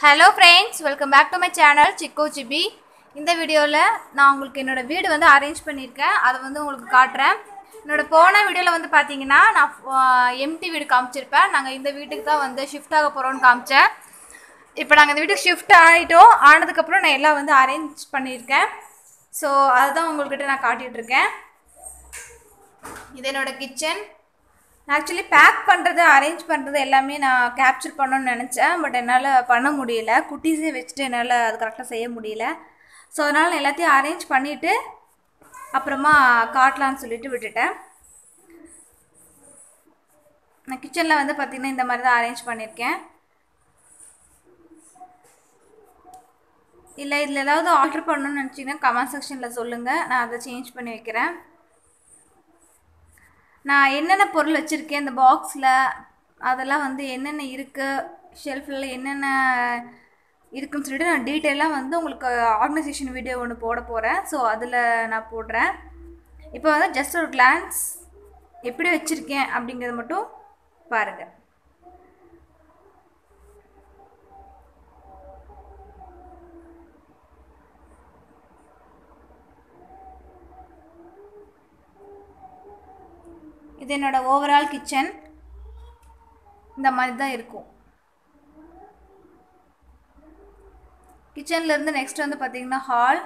Hello friends welcome back to my channel Chicco சிபி இந்த வீடியோவில் நான் உங்களுக்கு என்னோடய வீடு வந்து அரேஞ்ச் பண்ணியிருக்கேன் அதை வந்து உங்களுக்கு காட்டுறேன். என்னோட போன வீடியோவில் வந்து பார்த்தீங்கன்னா நான் எம்டி வீடு காமிச்சிருப்பேன். நாங்கள் இந்த வீட்டுக்கு தான் வந்து ஷிஃப்ட் ஆக போகிறோம்னு காமிச்சேன். இப்போ நாங்கள் இந்த வீட்டுக்கு ஷிஃப்ட் ஆகிட்டோம் ஆனதுக்கப்புறம் நான் எல்லாம் வந்து அரேஞ்ச் பண்ணியிருக்கேன் ஸோ அதுதான் உங்கள்கிட்ட நான் காட்டிகிட்ருக்கேன் இது என்னோடய கிச்சன் ஆக்சுவலி பேக் பண்ணுறது அரேஞ்ச் பண்ணுறது எல்லாமே நான் கேப்சர் பண்ணணும்னு நினச்சேன். பட் என்னால் பண்ண முடியல. குட்டீஸே வச்சுட்டு என்னால் அது கரெக்டாக செய்ய முடியல. ஸோ அதனால் நான் எல்லாத்தையும் அரேஞ்ச் பண்ணிவிட்டு அப்புறமா காட்டலான்னு சொல்லிட்டு விட்டுட்டேன். நான் கிச்சனில் வந்து பார்த்திங்கன்னா இந்த மாதிரி தான் அரேஞ்ச் பண்ணியிருக்கேன் இல்லை இதில் ஏதாவது ஆர்டர் பண்ணணும்னு நினச்சிங்கன்னா கமெண்ட் செக்ஷனில் சொல்லுங்கள் நான் அதை சேஞ்ச் பண்ணி வைக்கிறேன். நான் என்னென்ன பொருள் வச்சுருக்கேன்? இந்த பாக்ஸில் அதெல்லாம் வந்து என்னென்ன இருக்குது ஷெல்ஃபில் என்னென்ன இருக்குன்னு சொல்லிட்டு நான் டீட்டெயிலாக வந்து உங்களுக்கு ஆர்கனைசேஷன் வீடியோ ஒன்று போட போகிறேன் ஸோ அதில் நான் போடுறேன். இப்போ வந்து ஜஸ்ட் ஒரு கிளான்ஸ் எப்படி வச்சுருக்கேன் அப்படிங்கிறத மட்டும் பாருங்கள் இது என்னோடய ஓவரால் கிச்சன் இந்த மாதிரி தான் இருக்கும். கிச்சன்லேருந்து நெக்ஸ்ட் வந்து பார்த்திங்கன்னா ஹால்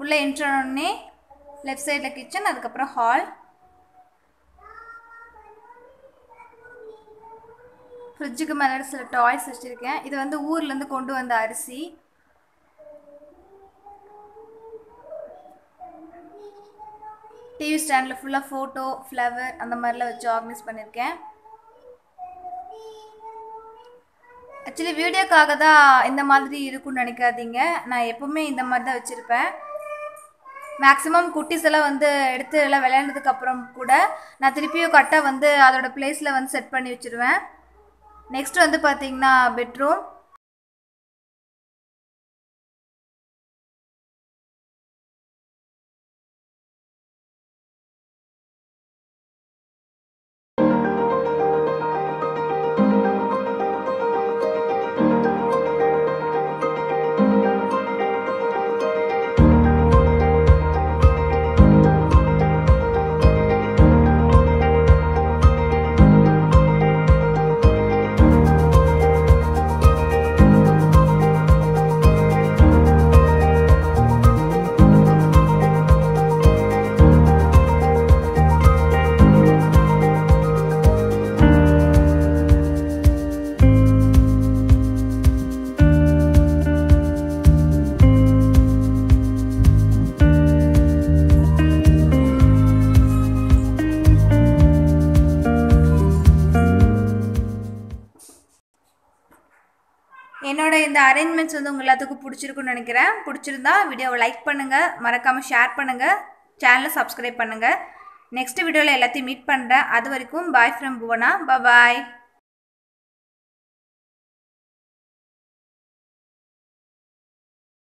உள்ளே என்ட்ரோடனே லெஃப்ட் சைடில் கிச்சன் அதுக்கப்புறம் ஹால் ஃப்ரிட்ஜுக்கு மேலே சில டாய்ஸ் வச்சுருக்கேன். இது வந்து ஊர்லேருந்து கொண்டு வந்த அரிசி. டிவி ஸ்டாண்டில் ஃபுல்லாக ஃபோட்டோ ஃப்ளவர் அந்த மாதிரிலாம் வச்சு ஆர்கனைஸ் பண்ணியிருக்கேன் ஆக்சுவலி வீடியோக்காக தான் இந்த மாதிரி இருக்கும்னு நினைக்காதீங்க. நான் எப்போவுமே இந்த மாதிரி தான் வச்சுருப்பேன். மேக்ஸிமம் குட்டிஸ் எல்லாம் வந்து எடுத்து எல்லாம் விளையாண்டதுக்கப்புறம் கூட நான் திருப்பியும் கரெக்டாக வந்து அதோடய பிளேஸில் வந்து செட் பண்ணி வச்சுருவேன். நெக்ஸ்ட் வந்து பார்த்தீங்கன்னா பெட்ரூம் என்னோட இந்த அரேஞ்ச்மெண்ட்ஸ் வந்து உங்கள் எல்லாத்துக்கும் பிடிச்சிருக்குன்னு நினைக்கிறேன். பிடிச்சிருந்தா வீடியோவை லைக் பண்ணுங்கள் மறக்காமல் ஷேர் பண்ணுங்கள் சேனலை சப்ஸ்கிரைப் பண்ணுங்கள் நெக்ஸ்ட் வீடியோவில் எல்லாத்தையும் மீட் பண்ணுறேன் அது வரைக்கும் பாய் ஃப்ரம் புவனா. பாய்